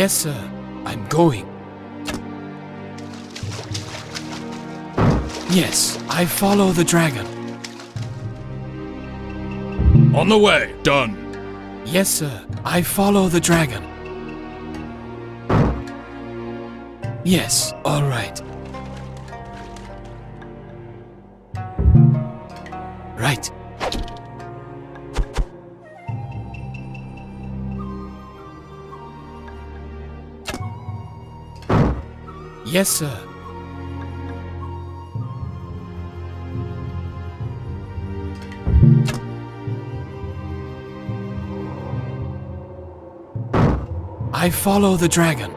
Yes, sir. I'm going. Yes, I follow the dragon. On the way. Done. Yes, sir. I follow the dragon. Yes, all right. Right. Yes, sir. I follow the dragon.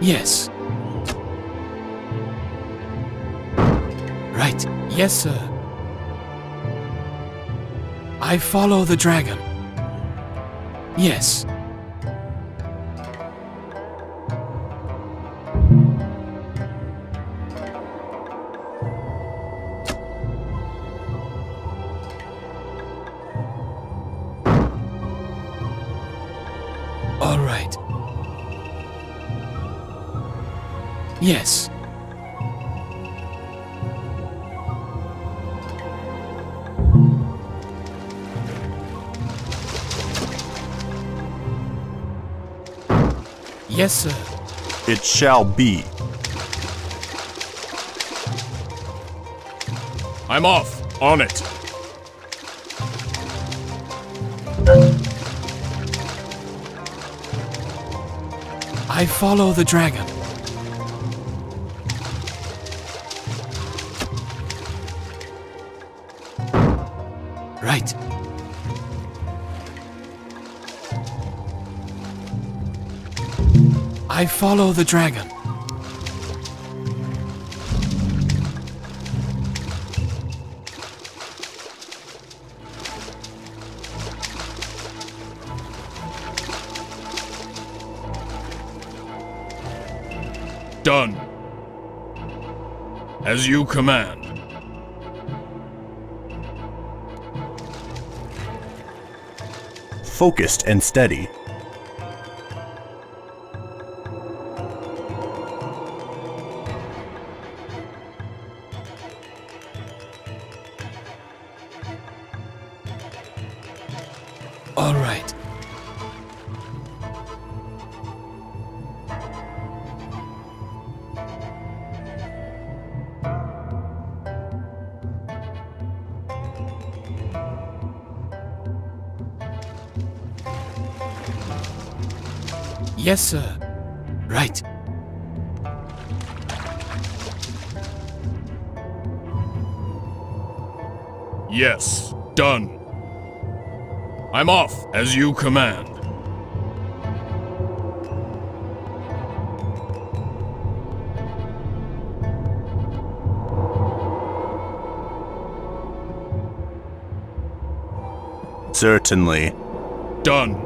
Yes. Right. Yes, sir. I follow the dragon. Yes. All right. Yes. Yes, sir. It shall be. I'm off. On it. I follow the dragon. Right. I follow the dragon. Done. As you command. Focused and steady. Yes, sir. Right. Yes. Done. I'm off. As you command. Certainly. Done.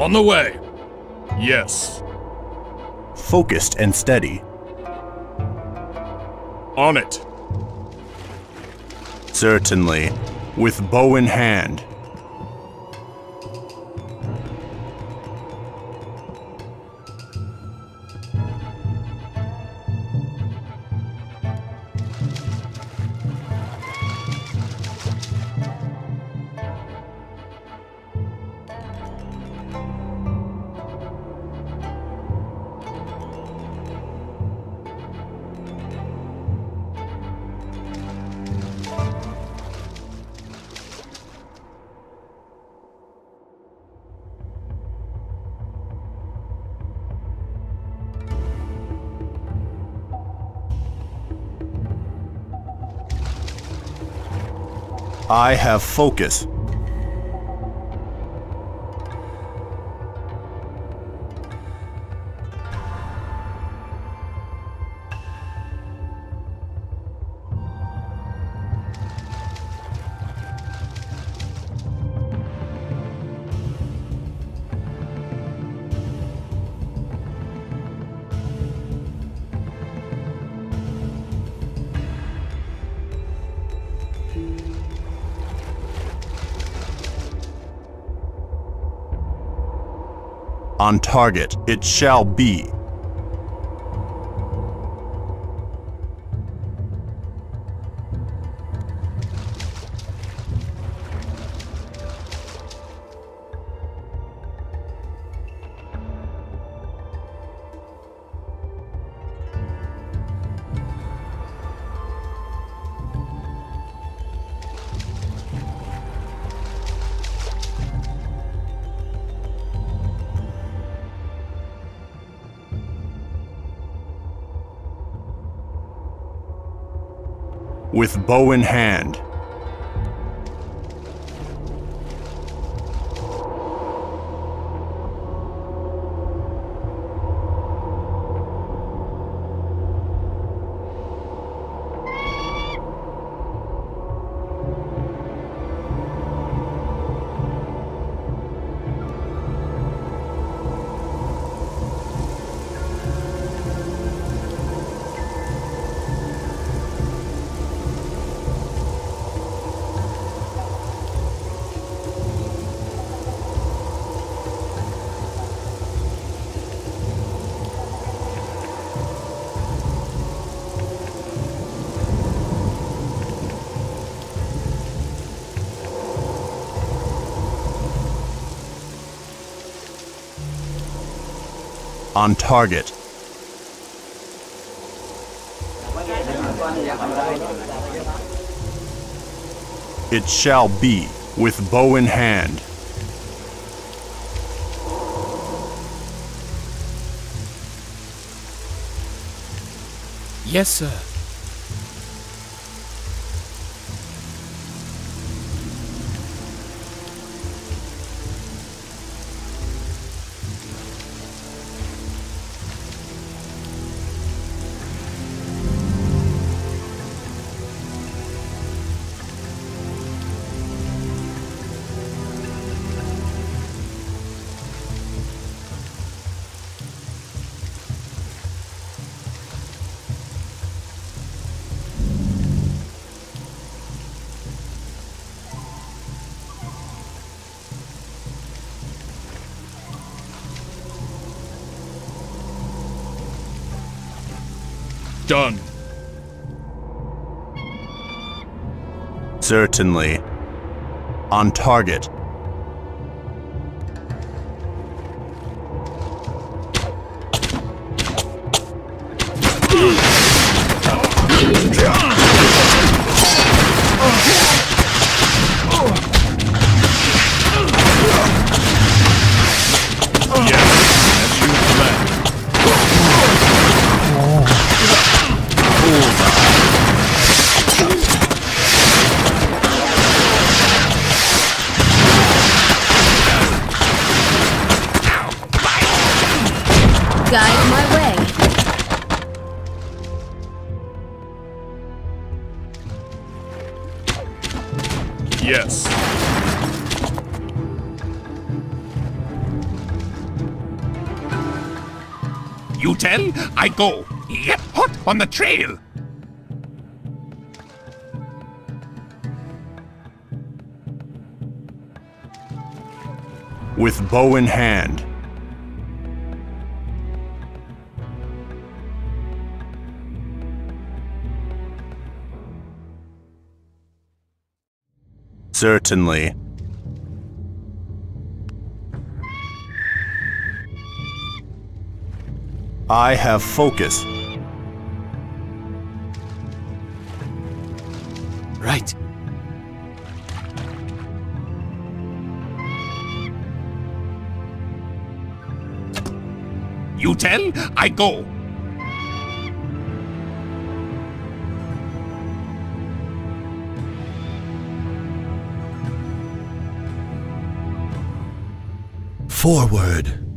On the way. Yes. Focused and steady. On it. Certainly. With bow in hand. I have focus. On target, it shall be. With bow in hand. On target. It shall be, with bow in hand. Yes, sir. Done. Certainly. On target. You tell, I go. Yep, hot on the trail. With bow in hand. Certainly. I have focus. Right. You tell, I go. Forward.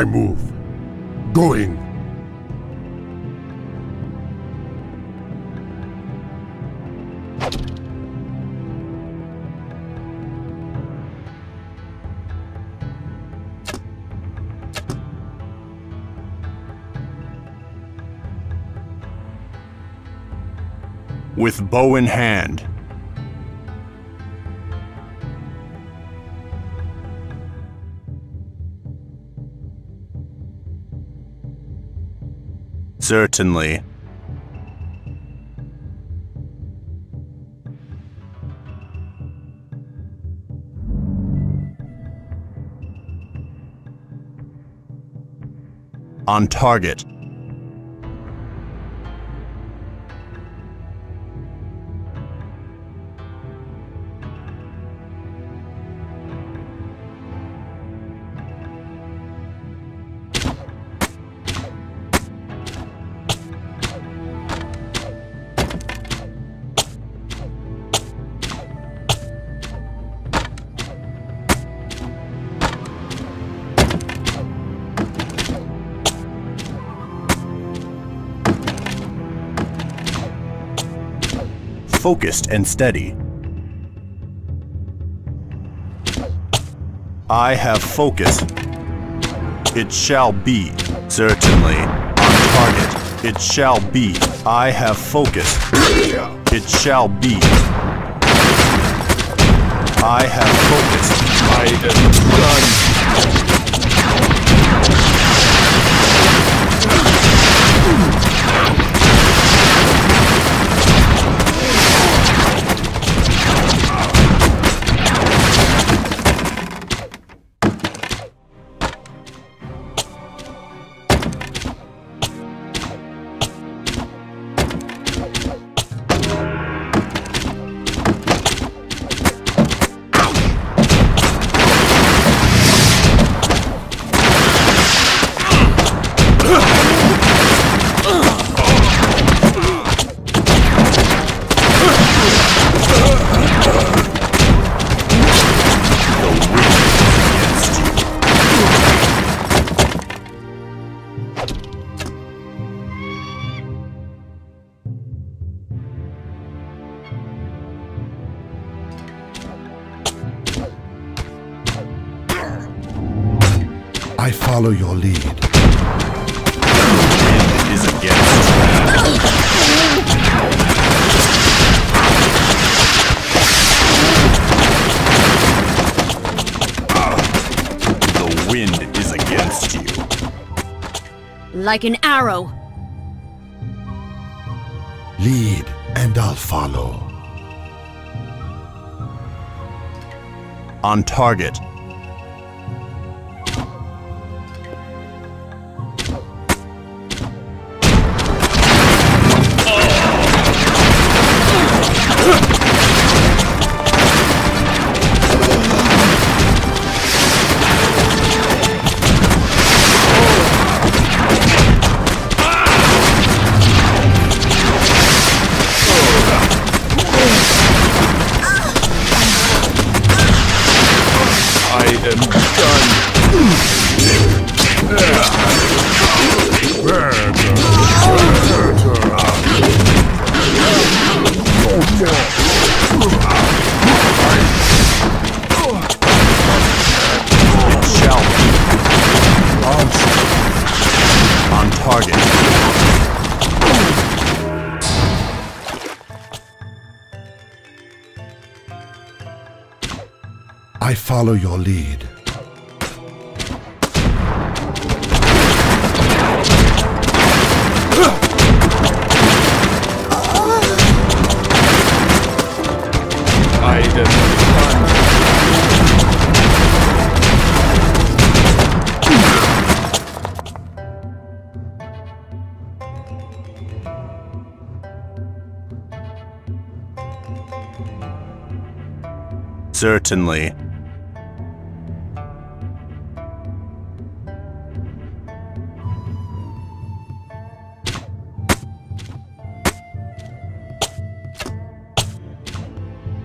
I move. Going. With bow in hand, Certainly. On target. Focused and steady. I have focus. It shall be. Certainly. On target. It shall be. I have focus. It shall be. I have focus. I am done. Follow your lead. Is against. The wind is against you. Like an arrow. Lead, and I'll follow. On target. Target. I follow your lead. Certainly.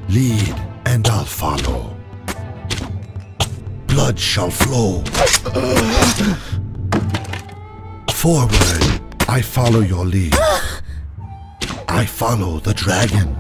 Lead, and I'll follow. Blood shall flow. Forward, I follow your lead. I follow the dragon.